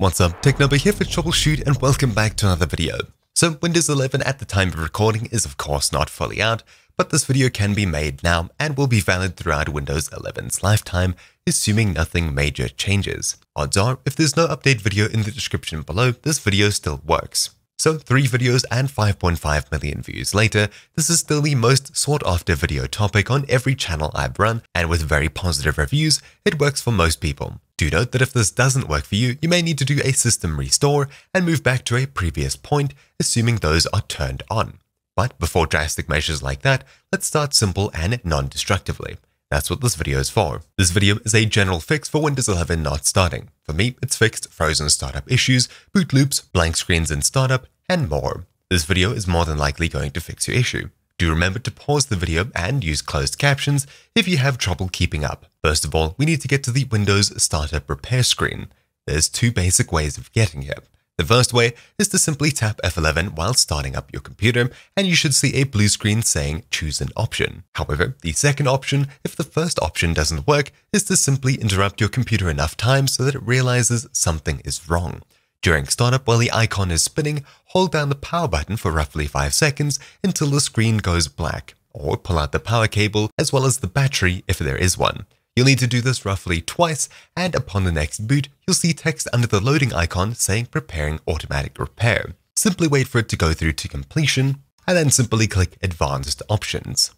What's up, TechNobo here for TroubleChute and welcome back to another video. So Windows 11 at the time of recording is of course not fully out, but this video can be made now and will be valid throughout Windows 11's lifetime, assuming nothing major changes. Odds are, if there's no update video in the description below, this video still works. So 3 videos and 5.5 million views later, this is still the most sought after video topic on every channel I've run, and with very positive reviews, it works for most people. Do note that if this doesn't work for you, you may need to do a system restore and move back to a previous point, assuming those are turned on. But before drastic measures like that, let's start simple and non-destructively. That's what this video is for. This video is a general fix for Windows 11 not starting. For me, it's fixed frozen startup issues, boot loops, blank screens in startup, and more. This video is more than likely going to fix your issue. Do remember to pause the video and use closed captions if you have trouble keeping up. First of all, we need to get to the Windows Startup Repair screen. There's two basic ways of getting here. The first way is to simply tap F11 while starting up your computer, and you should see a blue screen saying choose an option. However, the second option, if the first option doesn't work, is to simply interrupt your computer enough times so that it realizes something is wrong. During startup, while the icon is spinning, hold down the power button for roughly 5 seconds until the screen goes black, or pull out the power cable as well as the battery if there is one. You'll need to do this roughly twice, and upon the next boot, you'll see text under the loading icon saying preparing automatic repair. Simply wait for it to go through to completion, and then simply click Advanced Options.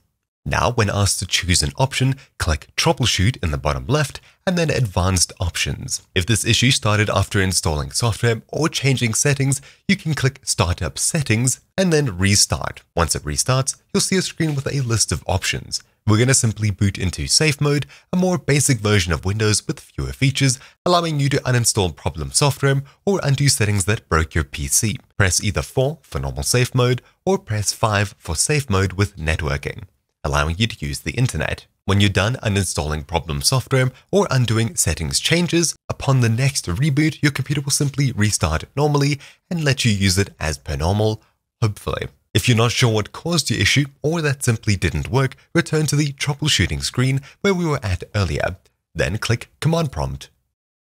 Now, when asked to choose an option, click Troubleshoot in the bottom left and then Advanced Options. If this issue started after installing software or changing settings, you can click Startup Settings and then Restart. Once it restarts, you'll see a screen with a list of options. We're going to simply boot into Safe Mode, a more basic version of Windows with fewer features, allowing you to uninstall problem software or undo settings that broke your PC. Press either 4 for normal safe mode or press 5 for safe mode with networking, allowing you to use the internet. When you're done uninstalling problem software or undoing settings changes, upon the next reboot, your computer will simply restart normally and let you use it as per normal, hopefully. If you're not sure what caused your issue or that simply didn't work, return to the troubleshooting screen where we were at earlier. Then click Command Prompt.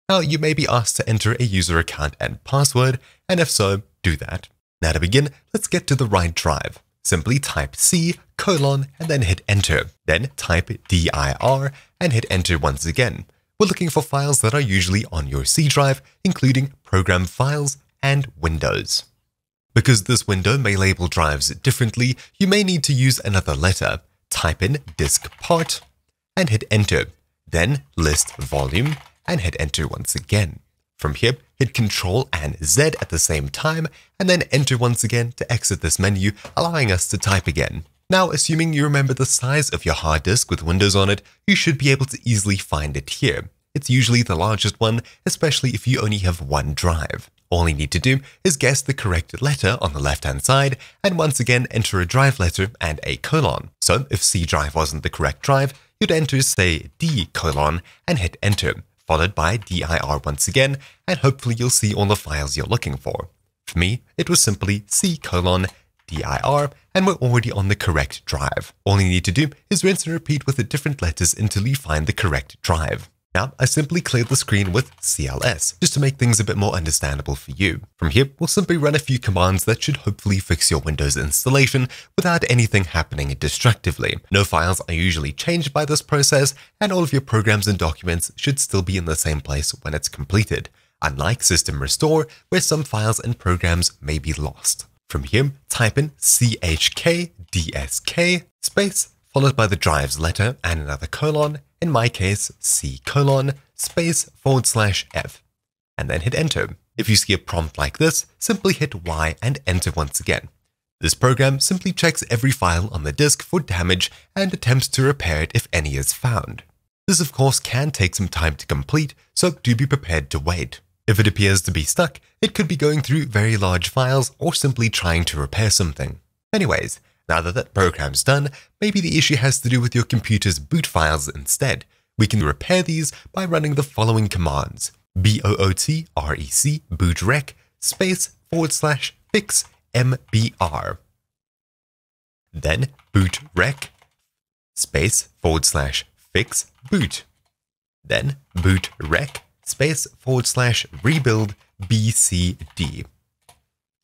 Now you may be asked to enter a user account and password, and if so, do that. Now to begin, let's get to the right drive. Simply type C colon and then hit enter. Then type dir and hit enter once again. We're looking for files that are usually on your C drive, including program files and Windows. Because this window may label drives differently, you may need to use another letter. Type in disk part and hit enter. Then list volume and hit enter once again. From here, hit Ctrl and Z at the same time and then enter once again to exit this menu, allowing us to type again. Now, assuming you remember the size of your hard disk with Windows on it, you should be able to easily find it here. It's usually the largest one, especially if you only have one drive. All you need to do is guess the correct letter on the left-hand side and once again enter a drive letter and a colon. So if C drive wasn't the correct drive, you'd enter say D colon and hit enter, followed by DIR once again, and hopefully you'll see all the files you're looking for. For me, it was simply C colon DIR, and we're already on the correct drive. All you need to do is rinse and repeat with the different letters until you find the correct drive. Now, I simply cleared the screen with CLS, just to make things a bit more understandable for you. From here, we'll simply run a few commands that should hopefully fix your Windows installation without anything happening destructively. No files are usually changed by this process, and all of your programs and documents should still be in the same place when it's completed, unlike System Restore, where some files and programs may be lost. From here, type in chkdsk space followed by the drive's letter and another colon, in my case, C colon, space forward slash F, and then hit enter. If you see a prompt like this, simply hit Y and enter once again. This program simply checks every file on the disk for damage and attempts to repair it if any is found. This of course can take some time to complete, so do be prepared to wait. If it appears to be stuck, it could be going through very large files or simply trying to repair something. Anyways, now that that program's done, maybe the issue has to do with your computer's boot files instead. We can repair these by running the following commands. bootrec bootrec space forward slash fix mbr. Then bootrec space forward slash fix boot. Then bootrec space forward slash rebuild BCD.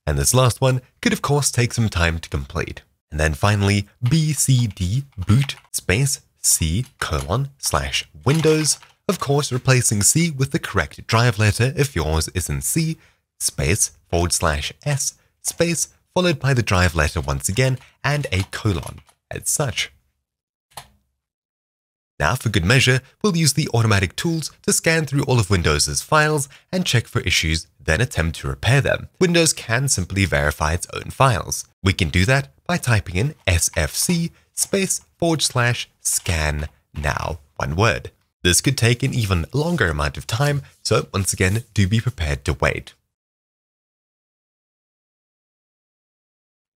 And this last one could of course take some time to complete. And then finally, BCD boot space C colon slash Windows, of course replacing C with the correct drive letter if yours is in C, space forward slash S, space followed by the drive letter once again, and a colon as such. Now, for good measure, we'll use the automatic tools to scan through all of Windows's files and check for issues, then attempt to repair them. Windows can simply verify its own files. We can do that by typing in sfc space forward slash scan now, one word. This could take an even longer amount of time, so once again, do be prepared to wait.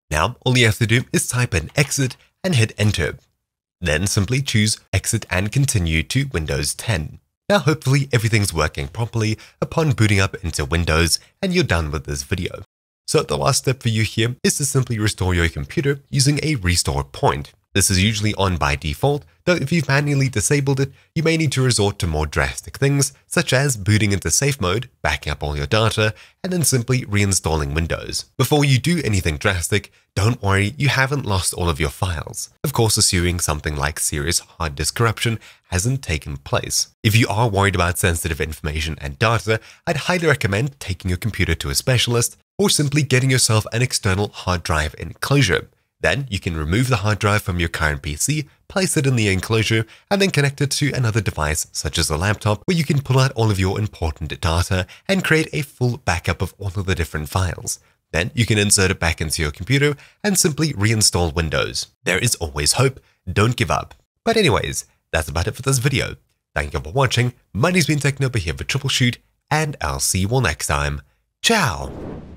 Now, all you have to do is type in exit and hit enter. Then simply choose exit and continue to Windows 10. Now hopefully everything's working properly upon booting up into Windows and you're done with this video. So the last step for you here is to simply restore your computer using a restore point. This is usually on by default, though if you've manually disabled it, you may need to resort to more drastic things, such as booting into safe mode, backing up all your data, and then simply reinstalling Windows. Before you do anything drastic, don't worry, you haven't lost all of your files. Of course, assuming something like serious hard disk corruption hasn't taken place. If you are worried about sensitive information and data, I'd highly recommend taking your computer to a specialist or simply getting yourself an external hard drive enclosure. Then you can remove the hard drive from your current PC, place it in the enclosure, and then connect it to another device such as a laptop where you can pull out all of your important data and create a full backup of all of the different files. Then you can insert it back into your computer and simply reinstall Windows. There is always hope, don't give up. But anyways, that's about it for this video. Thank you for watching, my name's been TechNobo here for TroubleChute, and I'll see you all next time. Ciao!